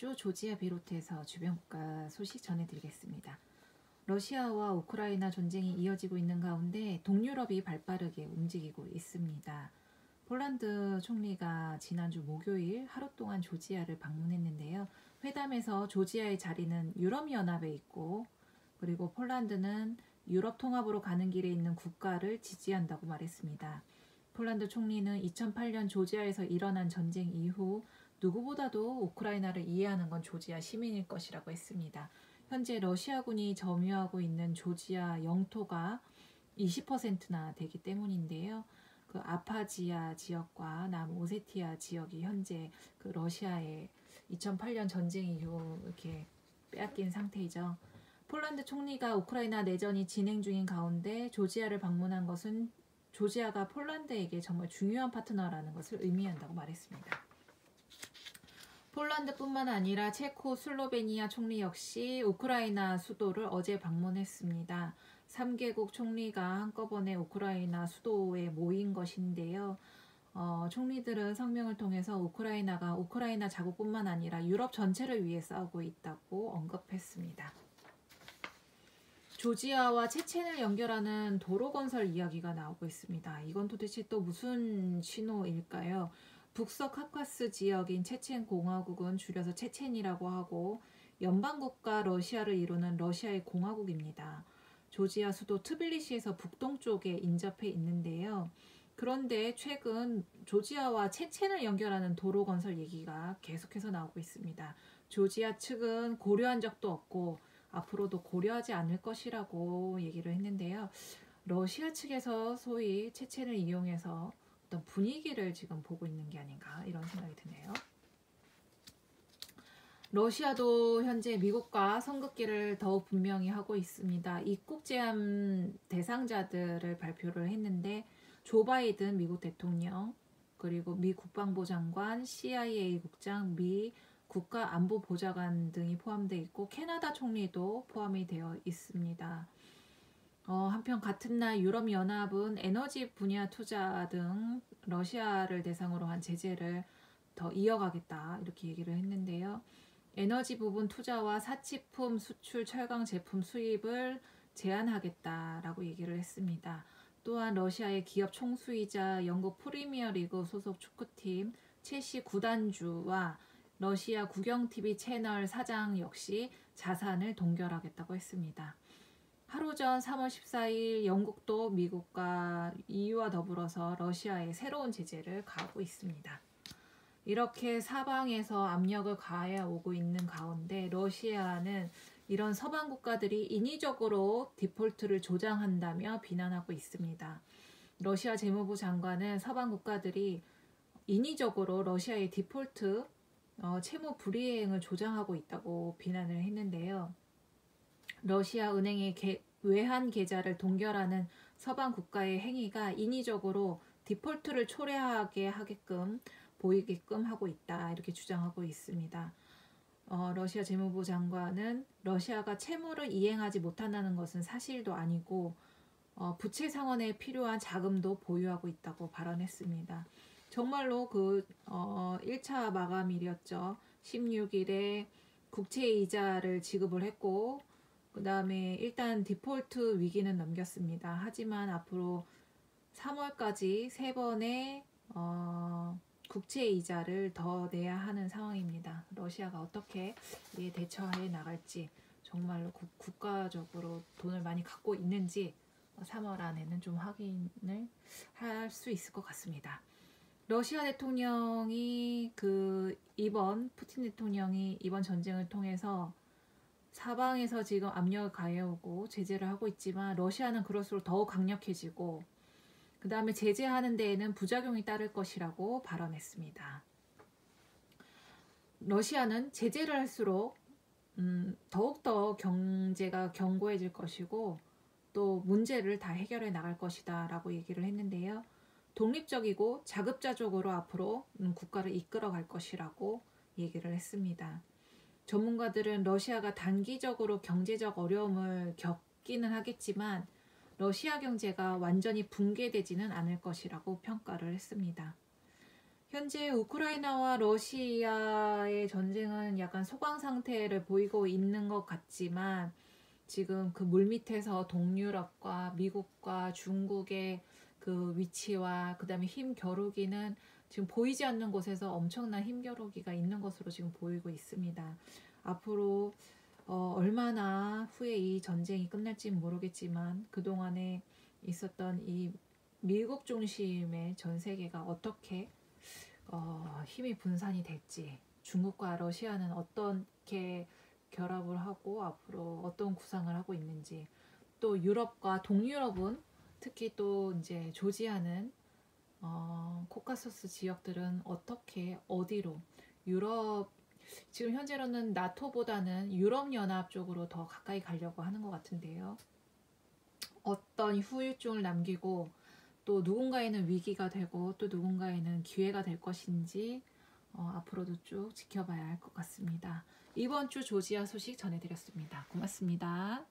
주 조지아 비롯해서 주변 국가 소식 전해드리겠습니다. 러시아와 우크라이나 전쟁이 이어지고 있는 가운데 동유럽이 발빠르게 움직이고 있습니다. 폴란드 총리가 지난주 목요일 하루 동안 조지아를 방문했는데요. 회담에서 조지아의 자리는 유럽연합에 있고 그리고 폴란드는 유럽 통합으로 가는 길에 있는 국가를 지지한다고 말했습니다. 폴란드 총리는 2008년 조지아에서 일어난 전쟁 이후 누구보다도 우크라이나를 이해하는 건 조지아 시민일 것이라고 했습니다. 현재 러시아군이 점유하고 있는 조지아 영토가 20%나 되기 때문인데요. 그 아파지아 지역과 남오세티아 지역이 현재 그 러시아의 2008년 전쟁 이후 이렇게 빼앗긴 상태이죠. 폴란드 총리가 우크라이나 내전이 진행 중인 가운데 조지아를 방문한 것은 조지아가 폴란드에게 정말 중요한 파트너라는 것을 의미한다고 말했습니다. 폴란드뿐만 아니라 체코, 슬로베니아 총리 역시 우크라이나 수도를 어제 방문했습니다. 3개국 총리가 한꺼번에 우크라이나 수도에 모인 것인데요. 어, 총리들은 성명을 통해서 우크라이나가 우크라이나 자국뿐만 아니라 유럽 전체를 위해 싸우고 있다고 언급했습니다. 조지아와 체첸을 연결하는 도로 건설 이야기가 나오고 있습니다. 이건 도대체 또 무슨 신호일까요? 북서 카카스 지역인 체첸 공화국은 줄여서 체첸이라고 하고 연방국가 러시아를 이루는 러시아의 공화국입니다. 조지아 수도 트빌리시에서 북동쪽에 인접해 있는데요. 그런데 최근 조지아와 체첸을 연결하는 도로 건설 얘기가 계속해서 나오고 있습니다. 조지아 측은 고려한 적도 없고 앞으로도 고려하지 않을 것이라고 얘기를 했는데요. 러시아 측에서 소위 체첸을 이용해서 어떤 분위기를 지금 보고 있는 게 아닌가 이런 생각이 드네요. 러시아도 현재 미국과 선긋기를 더욱 분명히 하고 있습니다. 입국 제한 대상자들을 발표를 했는데 조 바이든 미국 대통령 그리고 미 국방부 장관, CIA 국장, 미 국가안보보좌관 등이 포함되어 있고 캐나다 총리도 포함이 되어 있습니다. 어, 한편 같은 날 유럽 연합은 에너지 분야 투자 등 러시아를 대상으로 한 제재를 더 이어가겠다 이렇게 얘기를 했는데요. 에너지 부분 투자와 사치품 수출 철강 제품 수입을 제한하겠다라고 얘기를 했습니다. 또한 러시아의 기업 총수이자 영국 프리미어리그 소속 축구팀 첼시 구단주와 러시아 국영TV 채널 사장 역시 자산을 동결하겠다고 했습니다. 하루 전 3월 14일 영국도 미국과 EU와 더불어서 러시아에 새로운 제재를 가하고 있습니다. 이렇게 사방에서 압력을 가해 오고 있는 가운데 러시아는 이런 서방 국가들이 인위적으로 디폴트를 조장한다며 비난하고 있습니다. 러시아 재무부 장관은 서방 국가들이 인위적으로 러시아의 디폴트 어, 채무 불이행을 조장하고 있다고 비난을 했는데요. 러시아 은행의 개, 외환 계좌를 동결하는 서방 국가의 행위가 인위적으로 디폴트를 초래하게 하게끔 보이게끔 하고 있다 이렇게 주장하고 있습니다. 어, 러시아 재무부 장관은 러시아가 채무를 이행하지 못한다는 것은 사실도 아니고 어, 부채 상환에 필요한 자금도 보유하고 있다고 발언했습니다. 정말로 그 어, 1차 마감일이었죠. 16일에 국채 이자를 지급을 했고 그 다음에 일단 디폴트 위기는 넘겼습니다. 하지만 앞으로 3월까지 세 번의 어, 국채 이자를 더 내야 하는 상황입니다. 러시아가 어떻게 이에 대처해 나갈지 정말로 국, 국가적으로 돈을 많이 갖고 있는지 3월 안에는 좀 확인을 할 수 있을 것 같습니다. 러시아 대통령이 그 이번 푸틴 대통령이 이번 전쟁을 통해서 사방에서 지금 압력을 가해오고 제재를 하고 있지만 러시아는 그럴수록 더욱 강력해지고 그 다음에 제재하는 데에는 부작용이 따를 것이라고 발언했습니다. 러시아는 제재를 할수록 음, 더욱더 경제가 견고해질 것이고 또 문제를 다 해결해 나갈 것이다 라고 얘기를 했는데요. 독립적이고 자급자족으로 앞으로 음, 국가를 이끌어 갈 것이라고 얘기를 했습니다. 전문가들은 러시아가 단기적으로 경제적 어려움을 겪기는 하겠지만 러시아 경제가 완전히 붕괴되지는 않을 것이라고 평가를 했습니다. 현재 우크라이나와 러시아의 전쟁은 약간 소강 상태를 보이고 있는 것 같지만 지금 그 물밑에서 동유럽과 미국과 중국의 그 위치와 그다음에 힘 겨루기는 지금 보이지 않는 곳에서 엄청난 힘 겨루기가 있는 것으로 지금 보이고 있습니다. 앞으로 어, 얼마나 후에 이 전쟁이 끝날지 모르겠지만 그동안에 있었던 이 미국 중심의 전 세계가 어떻게 어, 힘이 분산이 될지 중국과 러시아는 어떻게 결합을 하고 앞으로 어떤 구상을 하고 있는지 또 유럽과 동유럽은 특히 또 이제 조지아는 어, 코카소스 지역들은 어떻게 어디로 유럽 지금 현재로는 나토보다는 유럽연합 쪽으로 더 가까이 가려고 하는 것 같은데요. 어떤 후유증을 남기고 또 누군가에는 위기가 되고 또 누군가에는 기회가 될 것인지 어, 앞으로도 쭉 지켜봐야 할 것 같습니다. 이번 주 조지아 소식 전해드렸습니다. 고맙습니다.